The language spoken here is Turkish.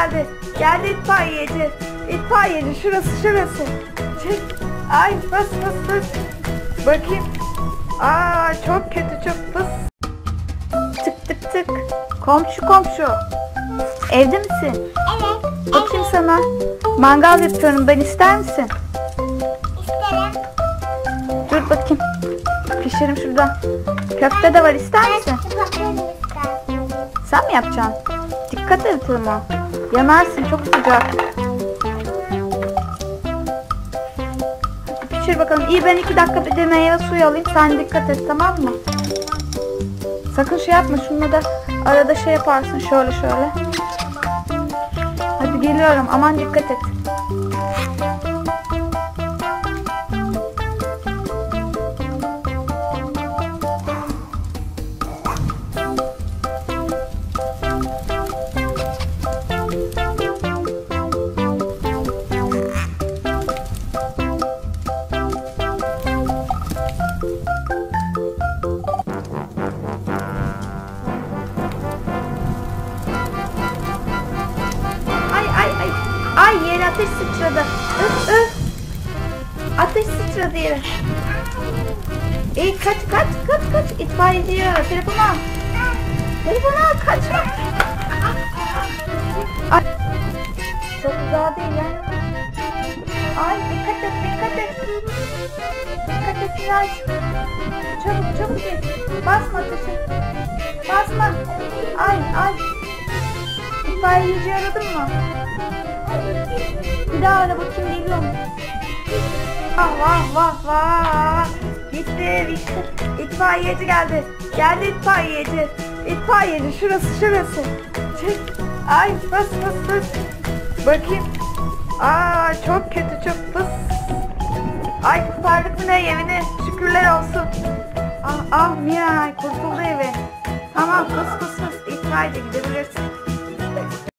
geldi. Geldi itfaiyeci. İtfaiyeci şurası şurası. Çek. Ay bas bas bas. Bakayım. Aa çok kötü çok pıs. Tık tık tık. Komşu komşu. Evde misin? Evet. Bakayım sana. Mangal yapıyorum ben ister misin? İsterim. Dur bakayım. Pişirim şurada. Köfte de var ister misin? Bakarım istersen. Sen mi yapacaksın? Dikkat et ama. Yanarsın çok sıcak. Pişir bakalım. İyi ben iki dakika bir de suyu alayım. Sen dikkat et tamam mı? Sakın şey yapma. Şununla da arada şey yaparsın şöyle şöyle. Hadi geliyorum. Aman dikkat et. Ateş sıçradı. Öf öf. Ateş sıçradı yere. İyi kaç kaç kaç kaç. İtfaiyeci ara. Telefonu al. Telefonu al kaçma. Ay. Çok uzağa değil yani. Ay dikkat et dikkat et. Dikkat et biraz. Çabuk çabuk et. Basma ateşe. Basma. Ay ay. İtfaiyeci aradın mı? Bir daha ara bakayım geliyor mu? Vah vah vah vah. Gitti bitti. İtfaiyeci geldi. Geldi itfaiyeci. İtfaiyeci şurası şurası. Çek. Ay bas bas bas. Bakayım. Aa çok kötü çok pıs. Ay kurtardık mı ne evini? Şükürler olsun. Ah ah Miray kurtuldu evi. Tamam pıs pıs pıs. İtfaiyeci gidebilirsin.